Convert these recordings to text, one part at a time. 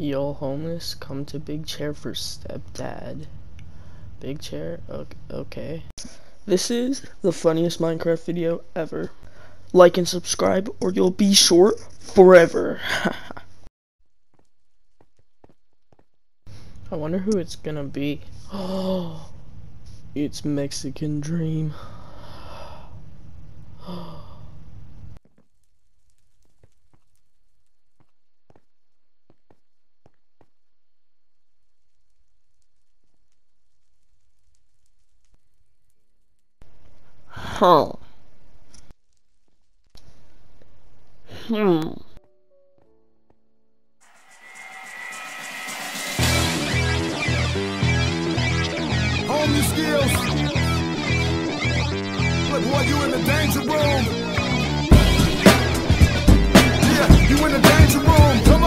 Yo, homeless, come to Big Chair for stepdad. Big Chair? Ok- Okay. This is the funniest Minecraft video ever. Like and subscribe, or you'll be short forever. I wonder who it's gonna be. Oh, it's Mexican Dream. Oh. Huh. Hmm. Hone your skills. Look, boy, you in the danger room. Yeah, you in the danger room.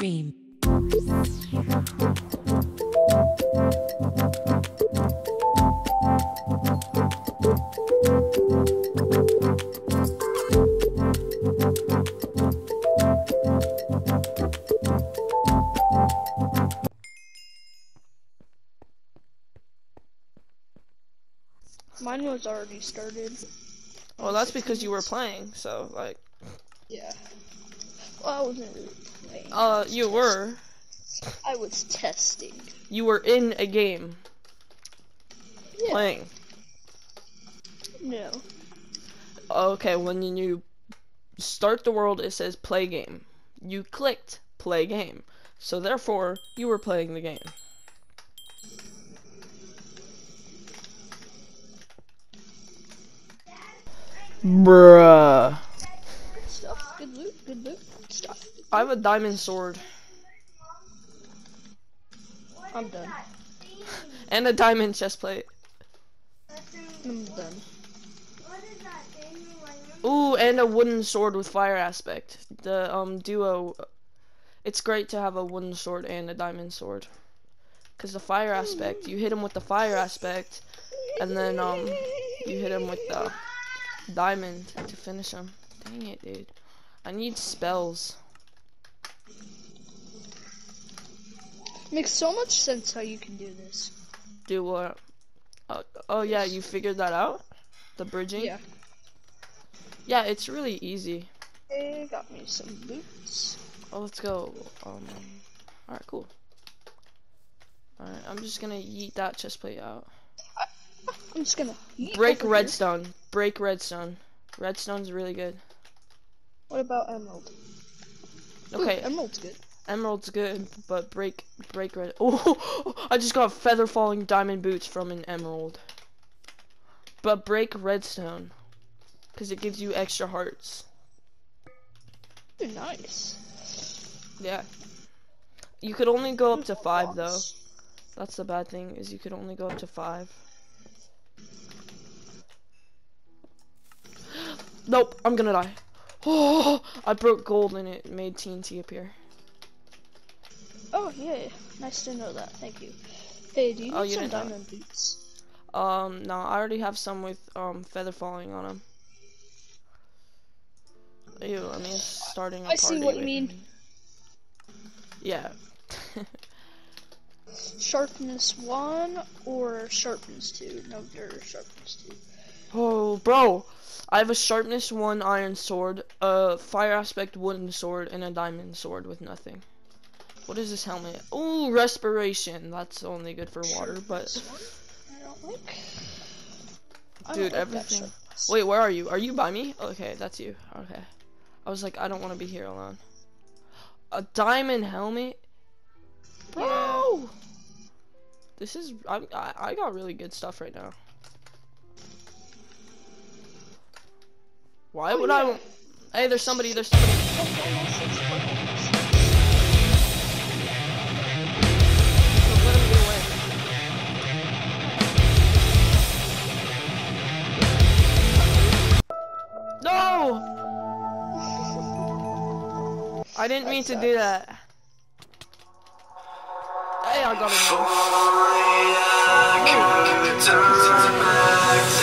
Dream. Mine was already started. Well, that's because you were playing, so, like, Yeah. Well, I wasn't really playing. Uh, you were. I was testing. You were in a game. Yeah. Playing. No. Okay, when you start the world, it says play game. You clicked play game. So therefore, you were playing the game. Bruh. Good stuff. Good loot. Good loot. I have a diamond sword I'm done. and a diamond chest plate. I'm done. Ooh, and a wooden sword with fire aspect. The um duo. It's great to have a wooden sword and a diamond sword. Cause the fire aspect, you hit him with the fire aspect, and then um you hit him with the diamond to finish him. Dang it, dude. I need spells. Makes so much sense how you can do this. Do what? Uh, oh yeah, you figured that out? The bridging? Yeah. Yeah, it's really easy. Hey, got me some boots. Oh, let's go. Um, alright, cool. Alright, I'm just gonna yeet that chest plate out. I'm just gonna yeet Break over here. redstone. Break redstone. Redstone's really good. What about emerald? Ooh, Okay, emerald's good. Emerald's good, but break break red. Oh, I just got feather falling diamond boots from an emerald. But break redstone, cause it gives you extra hearts. Nice. Yeah. You could only go up to five though. That's the bad thing is you could only go up to five. Nope, I'm gonna die. Oh, I broke gold and it made TNT appear. Oh, yeah. Nice to know that. Thank you. Hey, do you need Oh, you some didn't know. diamond boots? Um, no, I already have some with um feather falling on them. Ew, I mean, starting a I see what you mean. me. Yeah. Sharpness 1 or sharpness 2? No, you're sharpness 2. oh, bro, I have a sharpness one iron sword, a fire aspect wooden sword, and a diamond sword with nothing. What is this helmet? Oh, respiration. That's only good for water, but Sharpness 1? I don't like. I Dude, don't like that everything- wait, where are you? Are you by me? Okay, that's you. Okay. I was like, I don't want to be here alone. A diamond helmet, bro. This is I, I I got really good stuff right now. Why Oh, would yeah. I? Hey, there's somebody. There's somebody. I didn't mean to do that. Hey, I got it.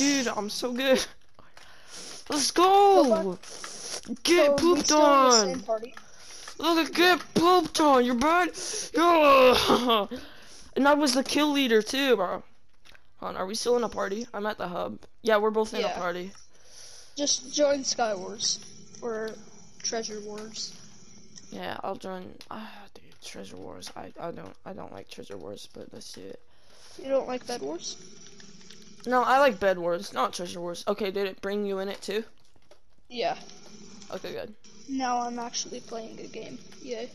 I'm so good. Let's Go. Get So, pooped still in the same on. Look at get pooped on. You're bad. Yeah. And I was the kill leader too, bro. Hold on, are we still in a party? I'm at the hub. Yeah, we're both in Yeah. a party. Just join Sky Wars or Treasure Wars. Yeah, I'll join. Ah, dude, Treasure Wars. I I don't I don't like Treasure Wars, but let's do it. You don't like Bed Wars? No, I like Bed Wars, not Treasure Wars. Okay, did it bring you in it too? Yeah. Okay, good. Now I'm actually playing a game. Yay.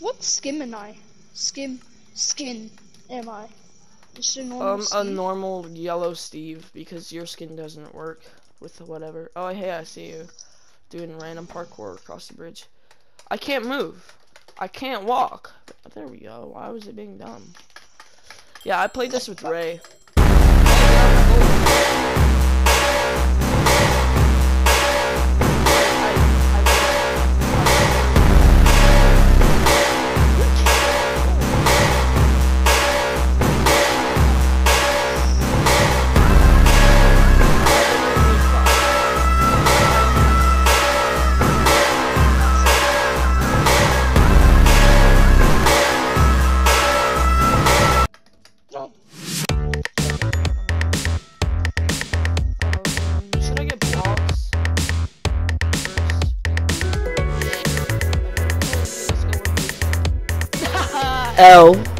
What skin am I? Skin skin am I? Just a normal Um, a normal yellow Steve because your skin doesn't work with whatever. Oh, hey, I see you doing random parkour across the bridge. I can't move. I can't walk. There we go. Why was it being dumb? Yeah, I played this with Ray. L.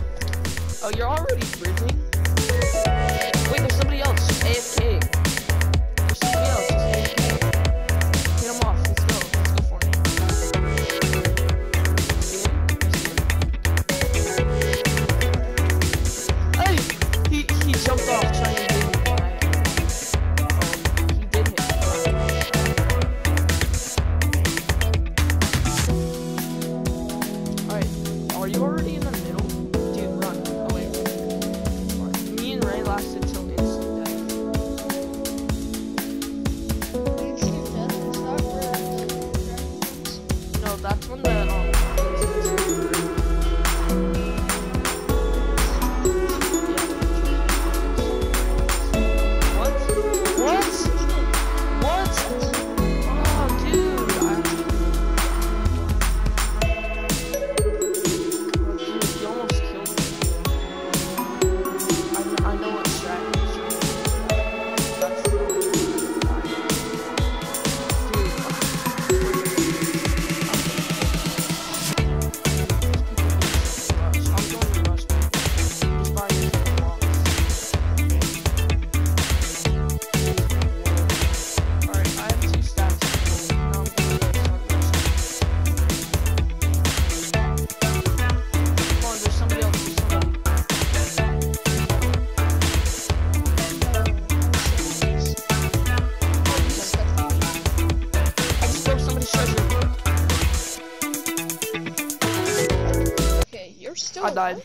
Died.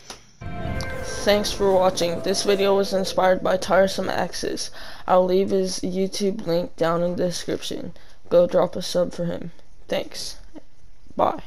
Thanks for watching. This video was inspired by Tiresome Axis. I'll leave his YouTube link down in the description. Go drop a sub for him. Thanks. Bye.